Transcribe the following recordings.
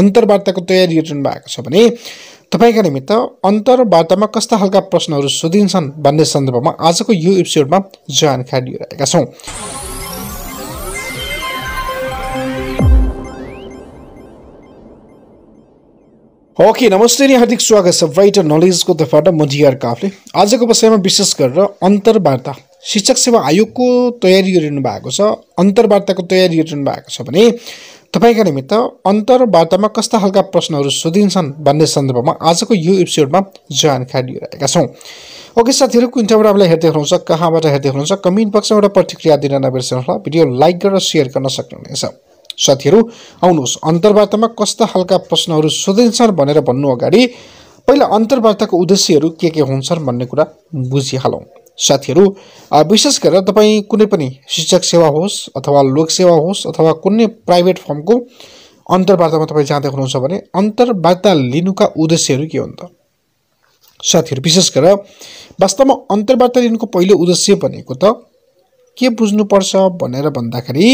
अन्तर्वार्ताको तयारी गरिरहनु भएको छ भने तपाईँका निमित्त अन्तर्वार्तामा कस्ता खालका प्रश्नहरू सोधिन्छन् भन्ने सन्दर्भमा आजको यो एपिसोडमा जानकारी लिइरहेका छौँ। ओके नमस्ते नि हार्दिक स्वागत छ ब्राइटर नलेजको तर्फबाट म डिआर काफले। आजको विषयमा विशेष गरेर अन्तर्वार्ता शिक्षक सेवा आयोगको तयारी गरिरहनु भएको छ। अन्तर्वार्ताको तयारी गरिरहनु भएको छ भने तपाईँका निमित्त अन्तर्वार्तामा कस्ता खालका प्रश्नहरू सोधिन्छन् भन्ने सन्दर्भमा आजको यो एपिसोडमा जानकारी लिइरहेका छौँ। ओके साथीहरू कुन ठाउँबाट हामीलाई हेर्दै हुनुहुन्छ कहाँबाट हेर्दै हुनुहुन्छ कमेन्ट बक्समा एउटा प्रतिक्रिया दिन नबिर्सनुहोला भिडियो लाइक गरेर सेयर गर्न सक्नुहुनेछ। साथीहरू आउनुहोस् अन्तर्वार्तामा कस्ता खालका प्रश्नहरू सोधिन्छन् भनेर भन्नु अगाडि पहिला अन्तर्वार्ताको उद्देश्यहरू के के हुन्छन् भन्ने कुरा बुझिहालौँ। साथीहरू विशेष गरेर तपाईँ कुनै पनि शिक्षक सेवा होस् अथवा लोकसेवा होस् अथवा कुनै प्राइभेट फर्मको अन्तर्वार्तामा तपाईँ जाँदै हुनुहुन्छ भने अन्तर्वार्ता लिनुका उद्देश्यहरू के हुन् त? साथीहरू विशेष गरेर वास्तवमा अन्तर्वार्ता लिनुको पहिलो उद्देश्य भनेको त के बुझ्नुपर्छ भनेर भन्दाखेरि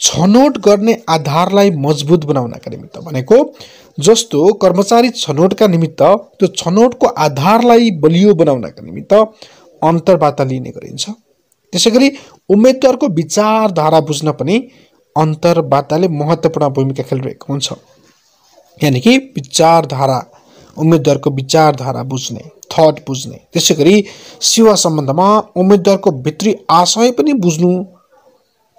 छनौट गर्ने आधारलाई मजबुत बनाउनका निमित्त भनेको जस्तो कर्मचारी छनौटका निमित्त त्यो छनौटको आधारलाई बलियो बनाउनका निमित्त अन्तर्वार्ता लिने गरिन्छ। त्यसै गरी उम्मेद्वारको विचारधारा बुझ्न पनि अन्तर्वार्ताले महत्त्वपूर्ण भूमिका खेलिरहेको हुन्छ। यानि कि विचारधारा उम्मेद्वारको विचारधारा बुझ्ने थट बुझ्ने त्यसै गरी सेवा सम्बन्धमा उम्मेद्वारको भित्री आशय पनि बुझ्नु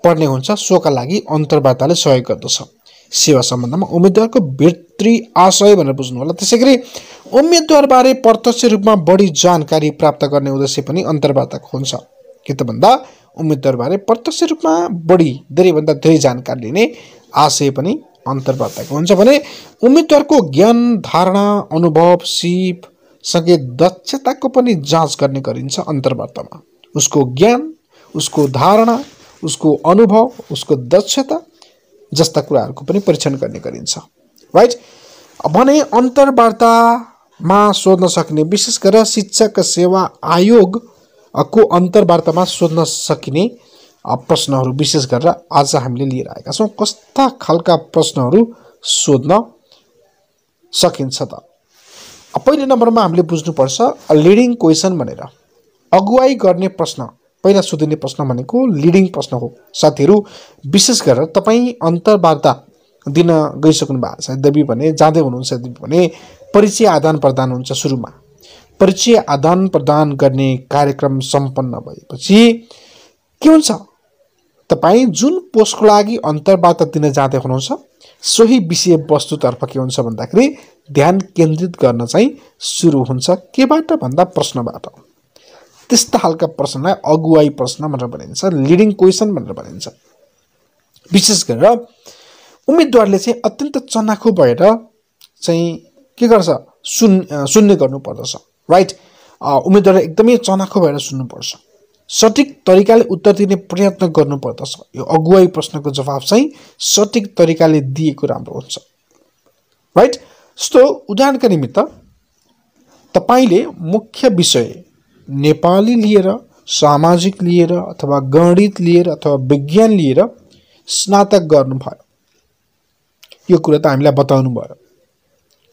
पर्ने हुन्छ सोका लागि अन्तर्वार्ताले सहयोग गर्दछ। सेवा सम्बन्धमा उम्मेद्वारको भित्री आशय भनेर बुझ्नु होला। त्यसै गरी उम्मेद्वारबारे प्रत्यक्ष रूपमा बढी जानकारी प्राप्त गर्ने उद्देश्य पनि अन्तर्वार्ताको हुन्छ। के त भन्दा उम्मेद्वारबारे प्रत्यक्ष रूपमा बढी धेरैभन्दा धेरै जानकारी लिने आशय पनि अन्तर्वार्ताको हुन्छ भने उम्मेद्वारको ज्ञान धारणा अनुभव सिप सँगै दक्षताको पनि जाँच गर्ने गरिन्छ अन्तर्वार्तामा। उसको ज्ञान उसको धारणा उसको अनुभव उसको दक्षता जस्ता कुराहरूको पनि परीक्षण गर्ने गरिन्छ। राइट भने अन्तर्वार्तामा सोध्न सक्ने विशेष गरेर शिक्षक सेवा आयोगको अन्तर्वार्तामा सोध्न सकिने प्रश्नहरू विशेष गरेर आज हामीले लिएर आएका छौँ। कस्ता खालका प्रश्नहरू सोध्न सकिन्छ त? पहिलो नम्बरमा हामीले बुझ्नुपर्छ लिडिङ क्वेसन भनेर। अगुवाई गर्ने प्रश्न। पहिला सोधिने प्रश्न भनेको लिडिङ प्रश्न हो। साथीहरू विशेष गरेर तपाईँ अन्तर्वार्ता दिन गइसक्नु भएको छ। यद्यपि भने जाँदै हुनुहुन्छ यद्यपि भने परिचय आदान प्रदान हुन्छ सुरुमा। परिचय आदान प्रदान गर्ने कार्यक्रम सम्पन्न भएपछि के हुन्छ? तपाईँ जुन पोस्टको लागि अन्तर्वार्ता दिन जाँदै हुनुहुन्छ सोही विषयवस्तुतर्फ के हुन्छ भन्दाखेरि ध्यान केन्द्रित गर्न चाहिँ सुरु हुन्छ। केबाट भन्दा प्रश्नबाट। त्यस्ता खालका प्रश्नलाई अगुवाई प्रश्न भनेर भनिन्छ लिडिङ क्वेसन भनेर भनिन्छ। विशेष गरेर उम्मेदवारले चाहिँ अत्यन्त चनाखो भएर चाहिँ के गर्छ? सुन् सुन्ने गर्नुपर्दछ राइट उम्मेदवारले एकदमै चनाखो भएर सुन्नुपर्छ। सठिक तरिकाले उत्तर दिने प्रयत्न गर्नुपर्दछ। यो अगुवाई प्रश्नको जवाब चाहिँ सठिक तरिकाले दिएको राम्रो हुन्छ। राइट जस्तो उदाहरणका निमित्त तपाईँले मुख्य विषय नेपाली लिएर सामाजिक लिएर अथवा गणित लिएर अथवा विज्ञान लिएर स्नातक गर्नुभयो यो कुरा त हामीलाई बताउनु भयो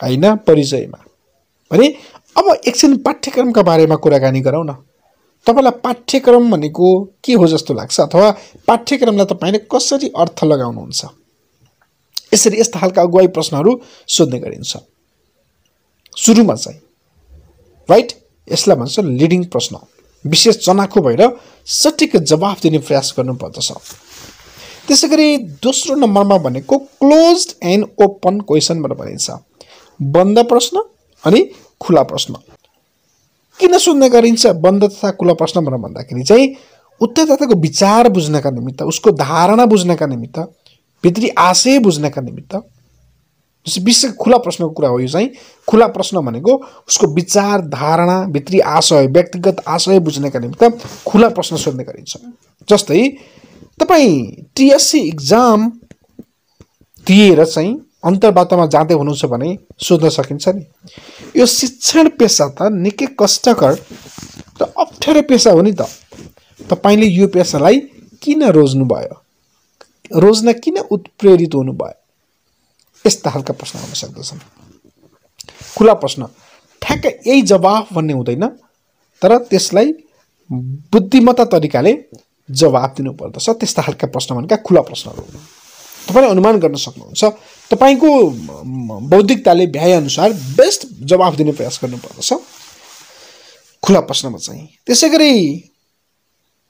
होइन? परिचयमा। भने अब एकछिन पाठ्यक्रमका बारेमा कुराकानी गरौँ न। तपाईँलाई पाठ्यक्रम भनेको के हो जस्तो लाग्छ? अथवा पाठ्यक्रमलाई तपाईँले कसरी अर्थ लगाउनुहुन्छ? यसरी यस्ता खालका अगुवाई प्रश्नहरू सोध्ने गरिन्छ। सुरुमा चाहिँ। राइट यसलाई भन्छ लिडिङ प्रश्न विशेष चनाखो भएर सठिक जवाफ दिने प्रयास गर्नुपर्दछ। त्यसै गरी दोस्रो नम्बरमा भनेको क्लोज एन्ड ओपन क्वेसन भनेर भनिन्छ। बन्द प्रश्न अनि खुला प्रश्न। किन सोध्ने गरिन्छ बन्द तथा खुला प्रश्न भनेर भन्दाखेरि चाहिँ उत्तरदाताको विचार बुझ्नका निमित्त उसको धारणा बुझ्नका निमित्त भित्री आशय बुझ्नका निमित्त विशेष खुला प्रश्नको कुरा हो यो चाहिँ। खुला प्रश्न भनेको उसको विचार धारणा भित्री आशय व्यक्तिगत आशय बुझ्नका निमित्त खुला प्रश्न सोध्ने गरिन्छ। जस्तै तपाईँ टिएससी इक्जाम दिएर चाहिँ अन्तर्वार्तामा जाँदै हुनुहुन्छ भने सोध्न सकिन्छ नि। यो शिक्षण पेसा त निकै कष्टकर र अप्ठ्यारो पेसा हो नि त। तपाईँले यो पेसालाई किन रोज्नुभयो? रोज्न किन उत्प्रेरित हुनुभयो? यस्ता खालका प्रश्न आउन सक्दछन्। खुला प्रश्न। ठ्याक्क यही जवाफ भन्ने हुँदैन तर त्यसलाई बुद्धिमत्ता तरिकाले जवाफ दिनुपर्दछ। त्यस्ता खालका प्रश्न भनेका खुला प्रश्नहरू तपाईँले अनुमान गर्न सक्नुहुन्छ तपाईँको बौद्धिकताले भ्याएअनुसार बेस्ट जवाफ दिने प्रयास गर्नुपर्दछ। खुला प्रश्नमा चाहिँ त्यसै गरी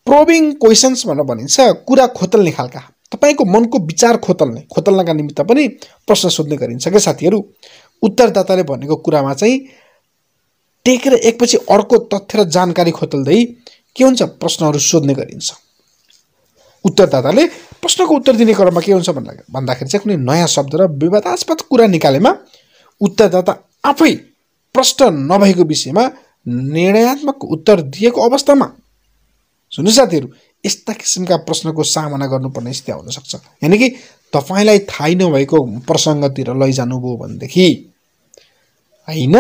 प्रोबिङ क्वेसन्स भनेर भनिन्छ कुरा खोतल्ने खालका। तपाईँको मनको विचार खोतल्ने खोतल्नका निमित्त पनि प्रश्न सोध्ने गरिन्छ क्या साथीहरू? उत्तरदाताले भनेको कुरामा चाहिँ टेकेर एकपछि अर्को तथ्य र जानकारी खोतल्दै के हुन्छ? प्रश्नहरू सोध्ने गरिन्छ। उत्तरदाताले प्रश्नको उत्तर दिने क्रममा के हुन्छ भन्दा भन्दाखेरि चाहिँ कुनै नयाँ शब्द र विवादास्पद कुरा निकालेमा उत्तरदाता आफै प्रश्न नभएको विषयमा निर्णयात्मक उत्तर दिएको अवस्थामा सुन्नु साथीहरू यस्ता किसिमका प्रश्नको सामना गर्नुपर्ने स्थिति आउन सक्छ। यानि कि तपाईँलाई थाहै नभएको प्रसङ्गतिर लैजानुभयो भनेदेखि होइन?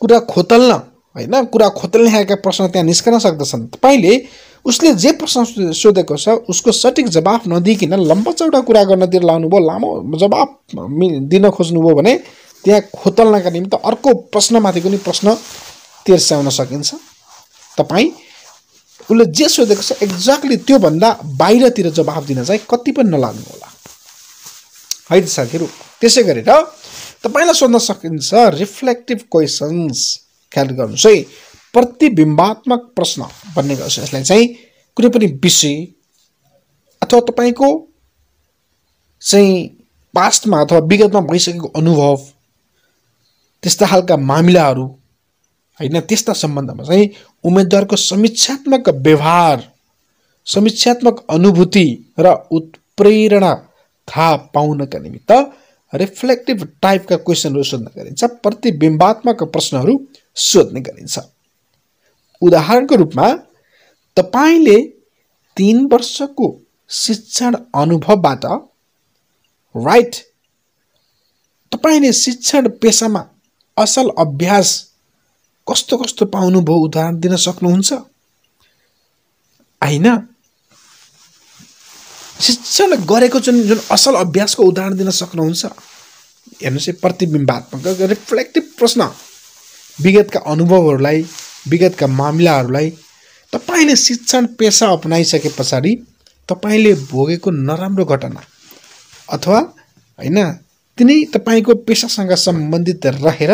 कुरा खोतल्न होइन? कुरा खोतल्ने खालका प्रश्न त्यहाँ निस्कन सक्दछन्। तपाईँले उसले जे प्रश्न सोधेको छ उसको सठिक जवाफ नदिइकन लम्बचौडा कुरा गर्नतिर लाउनुभयो लामो जवाफ दिन खोज्नुभयो भने त्यहाँ खोतल्नका निम्ति अर्को प्रश्नमाथि पनि प्रश्न तिर्स्याउन सकिन्छ। तपाईँ उसले जे सोधेको छ एक्ज्याक्टली त्योभन्दा बाहिरतिर जवाफ दिन चाहिँ कति पनि नलाग्नु होला। है त साथीहरू त्यसै गरेर तपाईँलाई सोध्न सकिन्छ रिफ्लेक्टिभ क्वेसन्स ख्याल गर्नुहोस् है। प्रतिबिम्बात्मक प्रश्न भन्ने गर्छ। यसलाई चाहिँ कुनै पनि विषय अथवा तपाईँको चाहिँ पास्टमा अथवा विगतमा भइसकेको अनुभव त्यस्ता खालका मामिलाहरू होइन त्यस्ता सम्बन्धमा चाहिँ उम्मेदवारको समीक्षात्मक व्यवहार समीक्षात्मक अनुभूति र उत्प्रेरणा थाहा पाउनका निमित्त रिफ्लेक्टिभ टाइपका क्वेसनहरू सोध्न गरिन्छ प्रतिबिम्बात्मक प्रश्नहरू सोध्ने गरिन्छ। उदाहरणको रूपमा तपाईँले तिन वर्षको शिक्षण अनुभवबाट राइट तपाईँले शिक्षण पेसामा असल अभ्यास कस्तो कस्तो पाउनुभयो उदाहरण दिन सक्नुहुन्छ? होइन। शिक्षण गरेको जुन जुन असल अभ्यासको उदाहरण दिन सक्नुहुन्छ? हेर्नुहोस् है प्रतिबिम्बात्मक रिफ्लेक्टिभ प्रश्न। विगतका अनुभवहरूलाई विगतका मामिलाहरूलाई तपाईँले शिक्षण पेसा अप्नाइसके पछाडि तपाईँले भोगेको नराम्रो घटना अथवा होइन तिनै तपाईँको पेसासँग सम्बन्धित रहेर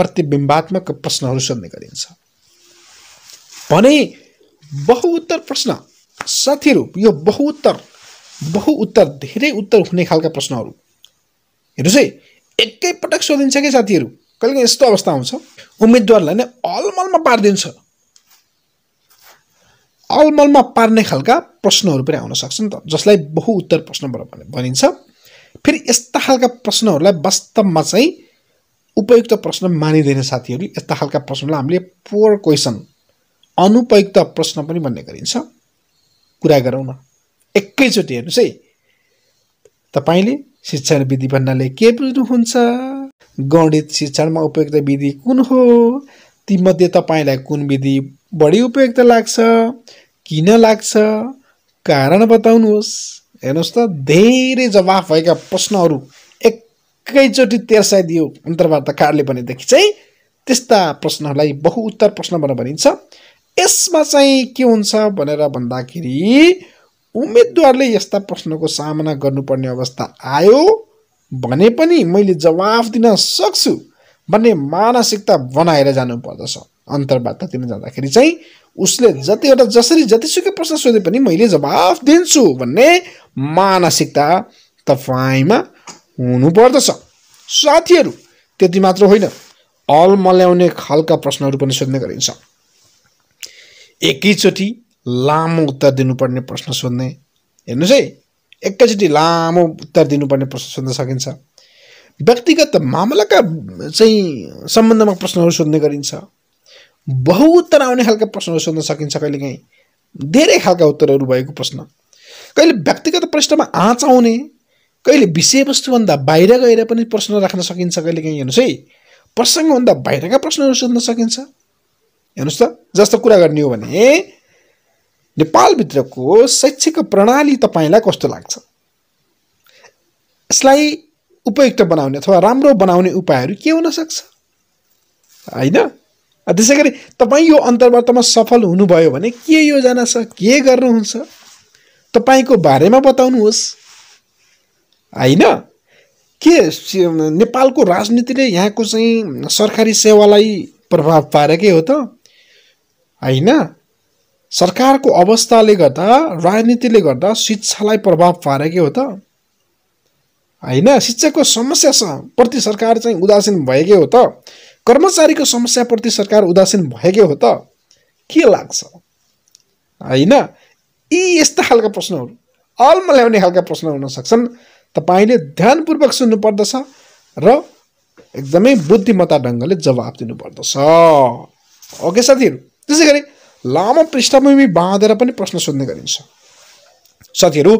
प्रतिबिम्बात्मक प्रश्नहरू सोध्ने गरिन्छ। भने बहुउत्तर प्रश्न साथीहरू यो बहुउत्तर बहुउत्तर धेरै उत्तर हुने खालका प्रश्नहरू। हेर्नुहोस् है एकैपटक सोधिन्छ कि साथीहरू? कहिले यस्तो अवस्था आउँछ उम्मेदवारलाई नै अलमलमा पारिदिन्छ। अलमलमा पार्ने खालका प्रश्नहरू पनि आउन सक्छ नि त जसलाई बहुउत्तर प्रश्नबाट भनिन्छ। फेरि यस्ता खालका प्रश्नहरूलाई वास्तवमा चाहिँ उपयुक्त प्रश्न मानिँदैन साथीहरू। यस्ता खालका प्रश्नलाई हामीले पोर क्वेसन अनुपयुक्त प्रश्न पनि भन्ने गरिन्छ। कुरा गरौँ न। एकैचोटि हेर्नुहोस् है। तपाईँले शिक्षण विधि भन्नाले के बुझ्नुहुन्छ? गणित शिक्षणमा उपयुक्त विधि कुन हो? तीमध्ये तपाईँलाई कुन विधि बढी उपयुक्त लाग्छ? किन लाग्छ? कारण बताउनुहोस्। हेर्नुहोस् त धेरै जवाफ भएका प्रश्नहरू एकैचोटि तेर्साइदियो अन्तर्वार्ताकारले भनेदेखि चाहिँ त्यस्ता प्रश्नहरूलाई बहुउत्तर प्रश्न भनेर भनिन्छ। यसमा चाहिँ के हुन्छ भनेर भन्दाखेरि उम्मेदवारले यस्ता प्रश्नको सामना गर्नुपर्ने अवस्था आयो भने पनि मैले जवाफ दिन सक्छु भन्ने मानसिकता बनाएर जानुपर्दछ। अन्तर्वार्ता दिन जाँदाखेरि चाहिँ उसले जतिवटा जसरी जतिसुकै प्रश्न सोधे पनि मैले जवाफ दिन्छु भन्ने मानसिकता तपाईँमा हुनुपर्दछ। साथीहरू त्यति मात्र होइन अल मल्याउने खालका प्रश्नहरू पनि सोध्ने गरिन्छ। एकैचोटि लामो उत्तर दिनुपर्ने प्रश्न सोध्ने हेर्नुहोस् है एकैचोटि लामो उत्तर दिनुपर्ने प्रश्न सोध्न सकिन्छ। व्यक्तिगत मामलाका चाहिँ सम्बन्धमा प्रश्नहरू सोध्ने गरिन्छ। बहुउत्तर आउने खालका प्रश्नहरू सोध्न सकिन्छ कहिलेकाहीँ। धेरै खालका उत्तरहरू भएको प्रश्न। कहिले व्यक्तिगत पृष्ठमा आँच आउने कहिले विषयवस्तुभन्दा बाहिर गएर पनि प्रश्न राख्न सकिन्छ कहिलेकाहीँ हेर्नुहोस् है। प्रसङ्गभन्दा बाहिरका प्रश्नहरू सोध्न सकिन्छ। हेर्नुहोस् त जस्तो कुरा गर्ने हो भने नेपालभित्रको शैक्षिक प्रणाली तपाईँलाई कस्तो लाग्छ? यसलाई उपयुक्त बनाउने अथवा राम्रो बनाउने उपायहरू के हुन सक्छ? होइन? त्यसै गरी तपाईँ यो अन्तर्वार्तामा सफल हुनुभयो भने के योजना छ के गर्नुहुन्छ? तपाईँको बारेमा बताउनुहोस्। होइन? के नेपालको राजनीतिले यहाँको चाहिँ सरकारी सेवालाई प्रभाव पारेकै हो त? होइन? सरकारको अवस्थाले गर्दा राजनीतिले गर्दा शिक्षालाई प्रभाव पारेकै हो त? होइन? शिक्षाको समस्या प्रति सरकार चाहिँ उदासीन भएकै हो त? कर्मचारीको समस्याप्रति सरकार उदासीन भएकै हो त? के लाग्छ? होइन? यी यस्ता खालका प्रश्नहरू अलमा ल्याउने खालका प्रश्न हुन सक्छन्। तपाईँले ध्यानपूर्वक सुन्नुपर्दछ र एकदमै बुद्धिमत्ता ढङ्गले जवाब दिनुपर्दछ। ओके साथीहरू? त्यसै गरी लामो पृष्ठभूमि बाँधेर पनि प्रश्न सोध्ने गरिन्छ। साथीहरू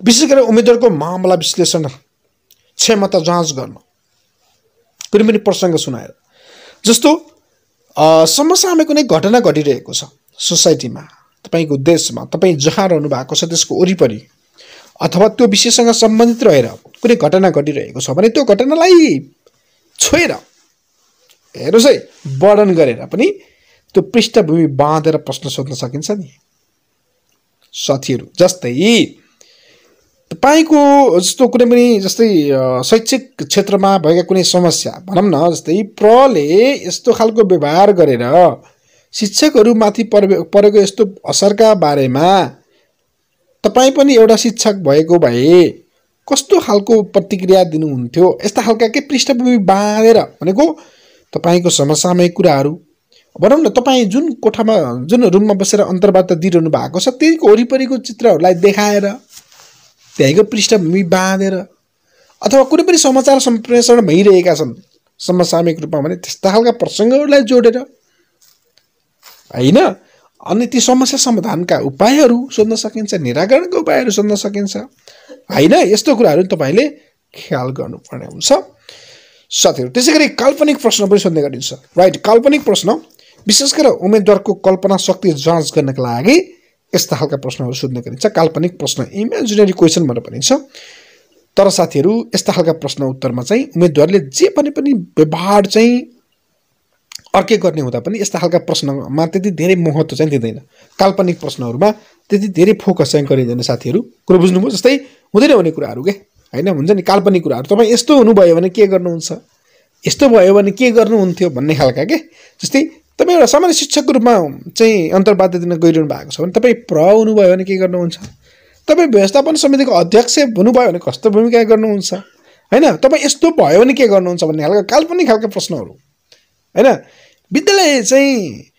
विशेष गरी उम्मेद्वारको मामला विश्लेषण क्षमता जाँच गर्न। कुनै पनि प्रसङ्ग सुनाएर। जस्तो समसामयिक कुनै घटना घटिरहेको छ सोसाइटीमा तपाईँको देशमा तपाईँ जहाँ रहनु भएको छ त्यसको वरिपरि अथवा त्यो विषयसँग सम्बन्धित रहेर कुनै घटना घटिरहेको छ भने त्यो घटनालाई छोएर हेर्नुहोस् है वर्णन गरेर पनि त्यो पृष्ठभूमि बाँधेर प्रश्न सोध्न सकिन्छ नि। साथीहरू जस्तै तपाईँको जस्तो कुनै पनि जस्तै शैक्षिक क्षेत्रमा भएका कुनै समस्या भनौँ न जस्तै प्रले यस्तो खालको व्यवहार गरेर शिक्षकहरूमाथि परेको यस्तो असरका बारेमा तपाईँ पनि एउटा शिक्षक भएको भए कस्तो खालको प्रतिक्रिया दिनुहुन्थ्यो? यस्ता खालका के पृष्ठभूमि बाँधेर भनेको तपाईँको समसामयिक कुराहरू। भनौँ न तपाईँ जुन कोठामा जुन रुममा बसेर अन्तर्वार्ता दिइरहनु भएको छ त्यहीको वरिपरिको चित्रहरूलाई देखाएर त्यहीँको पृष्ठभूमि बाँधेर अथवा कुनै पनि समाचार सम्प्रेषण भइरहेका छन् समसामयिक रूपमा भने त्यस्ता खालका प्रसङ्गहरूलाई जोडेर होइन? अनि ती समस्या समाधानका उपायहरू सोध्न सकिन्छ निराकरणका उपायहरू सोध्न सकिन्छ। होइन यस्तो कुराहरू तपाईँले ख्याल गर्नुपर्ने हुन्छ। साथीहरू त्यसै गरी काल्पनिक प्रश्न पनि सोध्ने गरिन्छ। राइट काल्पनिक प्रश्न। विशेष गरेर उम्मेद्वारको कल्पना शक्ति जाँच गर्नका लागि यस्ता खालका प्रश्नहरू सोध्ने गरिन्छ। काल्पनिक प्रश्न इमेजिनेरी क्वेसन भनेर भनिन्छ। तर साथीहरू यस्ता खालका प्रश्न उत्तरमा चाहिँ उम्मेदवारले जे पनि पनि व्यवहार चाहिँ अर्कै गर्ने हुँदा पनि यस्ता खालका प्रश्नमा त्यति धेरै महत्त्व चाहिँ दिँदैन। काल्पनिक प्रश्नहरूमा त्यति धेरै फोकस चाहिँ गरिँदैन साथीहरू। कुरो बुझ्नुभयो जस्तै? हुँदैन हुने कुराहरू के? होइन? हुन्छ नि काल्पनिक कुराहरू। तपाईँ यस्तो हुनुभयो भने के गर्नुहुन्छ? यस्तो भयो भने के गर्नुहुन्थ्यो भन्ने खालका के? जस्तै तपाईँ एउटा सामान्य शिक्षकको रूपमा चाहिँ अन्तर्वार्ता दिन गइरहनु भएको छ भने तपाईँ प्र हुनुभयो भने के गर्नुहुन्छ? तपाईँ व्यवस्थापन समितिको अध्यक्ष हुनुभयो भने कस्तो भूमिका गर्नुहुन्छ? होइन? तपाईँ यस्तो भयो भने के गर्नुहुन्छ भन्ने खालको काल्पनिक खालको प्रश्नहरू। होइन? विद्यालय चाहिँ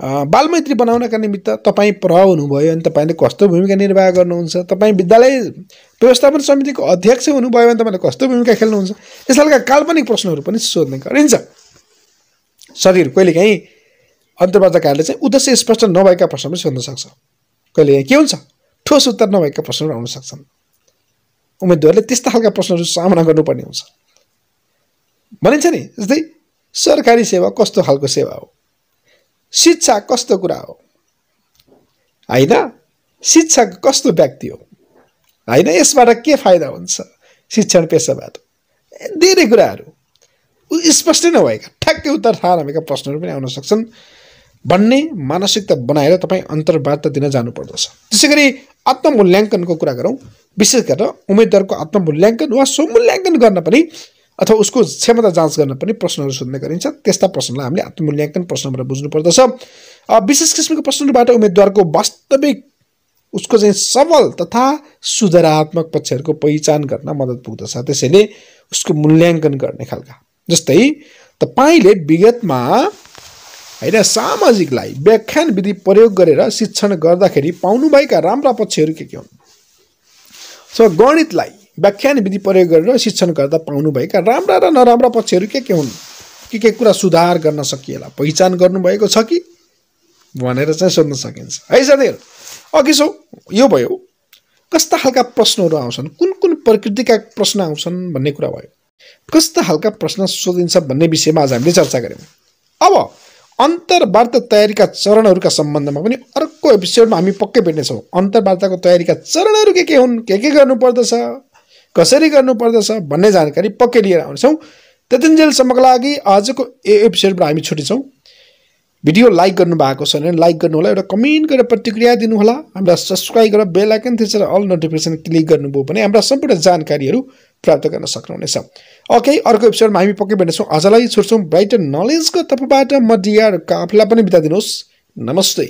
बालमैत्री बनाउनका निमित्त तपाईँ प्र हुनुभयो भने तपाईँले कस्तो भूमिका निर्वाह गर्नुहुन्छ तपाईँ विद्यालय व्यवस्थापन समितिको अध्यक्ष हुनुभयो भने तपाईँले कस्तो भूमिका खेल्नुहुन्छ यस खालका काल्पनिक प्रश्नहरू पनि सोध्ने गरिन्छ। शरीर कहिलेकाहीँ अन्तर्वार्ताकारले चाहिँ उद्देश्य स्पष्ट नभएका प्रश्न पनि सोध्न सक्छ। कहिले के हुन्छ? ठोस उत्तर नभएका प्रश्नहरू आउन सक्छन्। उम्मेदवारले त्यस्ता खालका प्रश्नहरू सामना गर्नुपर्ने हुन्छ। भनिन्छ नि जस्तै सरकारी सेवा कस्तो खालको सेवा हो? शिक्षा कस्तो कुरा हो? होइन? शिक्षा कस्तो व्यक्ति हो? होइन? यसबाट के फाइदा हुन्छ शिक्षण पेसाबाट? धेरै कुराहरू। स्पष्ट नभएका ठ्याक्कै उत्तर थाहा नभएका प्रश्नहरू पनि आउन सक्छन् भन्ने मानसिकता बनाएर तपाईँ अन्तर्वार्ता दिन जानुपर्दछ। त्यसै गरी आत्ममूल्याङ्कनको कुरा गरौँ। विशेष गरेर उम्मेद्वारको आत्ममूल्याङ्कन वा स्वमूल्याङ्कन गर्न पनि अथवा उसको क्षमता जाँच गर्न पनि प्रश्नहरू सोध्ने गरिन्छ। त्यस्ता प्रश्नलाई हामीले आत्ममूल्याङ्कन प्रश्नबाट बुझ्नुपर्दछ। विशेष किसिमको प्रश्नहरूबाट उम्मेद्वारको वास्तविक उसको चाहिँ सबल तथा सुधारात्मक पक्षहरूको पहिचान गर्न मद्दत पुग्दछ। त्यसैले उसको मूल्याङ्कन गर्ने खालका। जस्तै तपाईँले विगतमा होइन सामाजिकलाई व्याख्यान विधि प्रयोग गरेर शिक्षण गर्दाखेरि पाउनुभएका राम्रा पक्षहरू के के हुन्? सो गणितलाई व्याख्यान विधि प्रयोग गरेर शिक्षण गर्दा पाउनुभएका राम्रा र नराम्रा पक्षहरू के के हुन्? के के कुरा सुधार गर्न सकिएला? पहिचान गर्नुभएको छ कि? भनेर चाहिँ सोध्न सकिन्छ। है साथीहरू अघि सो यो भयो। कस्ता खालका प्रश्नहरू आउँछन्? कुन कुन प्रकृतिका प्रश्न आउँछन् भन्ने कुरा भयो। कस्ता खालका प्रश्न सोधिन्छ भन्ने विषयमा आज हामीले चर्चा गऱ्यौँ। अब अन्तर्वार्ता तयारीका चरणहरूका सम्बन्धमा पनि अर्को एपिसोडमा हामी पक्कै भेट्नेछौँ। अन्तर्वार्ताको तयारीका चरणहरू के के हुन्? के के गर्नुपर्दछ? कसरी गर्नुपर्दछ भन्ने जानकारी पक्कै लिएर आउनेछौँ। त्यतिन्जेलसम्मको लागि आजको ए एपिसोडबाट हामी छुट्टिन्छौँ भिडियो लाइक गर्नुभएको छ भने लाइक गर्नु होला एउटा कमेन्ट गरेर प्रतिक्रिया दिनुहोला हाम्रा सब्सक्राइब गरेर बेल आइकन थिचेर अल नोटिफिकेसन क्लिक गर्नुभयो भने हाम्रा सम्पूर्ण जानकारीहरू प्राप्त गर्न सक्नुहुनेछ। ओके अर्को एपिसोडमा हामी पक्कै भेट्नेछौँ। आजलाई छोड्छौँ ब्राइट नलेजको तर्फबाट। म डिआर काफलाई पनि बिताइदिनुहोस् नमस्ते।